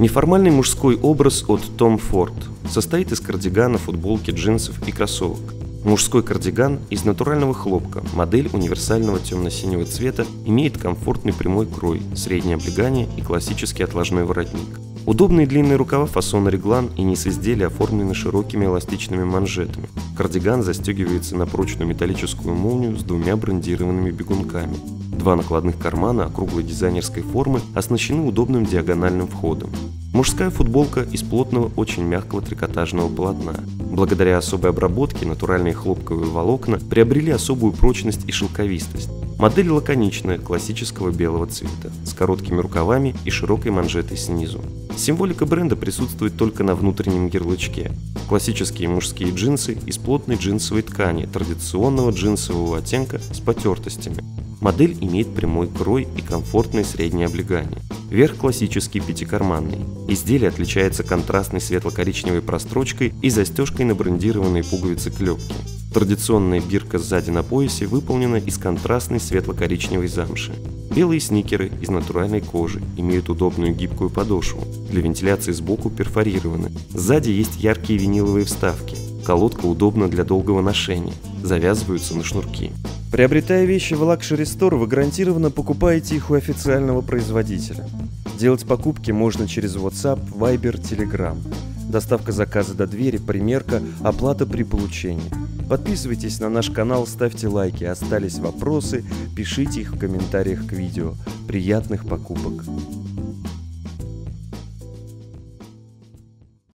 Неформальный мужской образ от Tom Ford состоит из кардигана, футболки, джинсов и кроссовок. Мужской кардиган из натурального хлопка, модель универсального темно-синего цвета, имеет комфортный прямой крой, среднее облегание и классический отложной воротник. Удобные длинные рукава фасона реглан и низ изделия оформлены широкими эластичными манжетами. Кардиган застегивается на прочную металлическую молнию с двумя брендированными бегунками. Два накладных кармана округлой дизайнерской формы оснащены удобным диагональным входом. Мужская футболка из плотного, очень мягкого трикотажного полотна. Благодаря особой обработке натуральные хлопковые волокна приобрели особую прочность и шелковистость. Модель лаконичная, классического белого цвета, с короткими рукавами и широкой манжетой снизу. Символика бренда присутствует только на внутреннем ярлычке. Классические мужские джинсы из плотной джинсовой ткани традиционного джинсового оттенка с потертостями. Модель имеет прямой крой и комфортное среднее облегание. Верх классический пятикарманный. Изделие отличается контрастной светло-коричневой прострочкой и застежкой на брендированные пуговицы клепки. Традиционная бирка сзади на поясе выполнена из контрастной светло-коричневой замши. Белые сникеры из натуральной кожи имеют удобную гибкую подошву. Для вентиляции сбоку перфорированы. Сзади есть яркие виниловые вставки. Колодка удобна для долгого ношения. Завязываются на шнурки. Приобретая вещи в Luxury Store, вы гарантированно покупаете их у официального производителя. Делать покупки можно через WhatsApp, Viber, Telegram. Доставка заказа до двери, примерка, оплата при получении. Подписывайтесь на наш канал, ставьте лайки. Остались вопросы, пишите их в комментариях к видео. Приятных покупок!